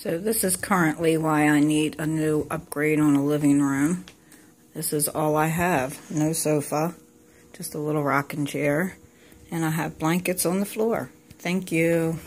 So this is currently why I need a new upgrade on a living room. This is all I have. No sofa, just a little rocking chair. And I have blankets on the floor. Thank you.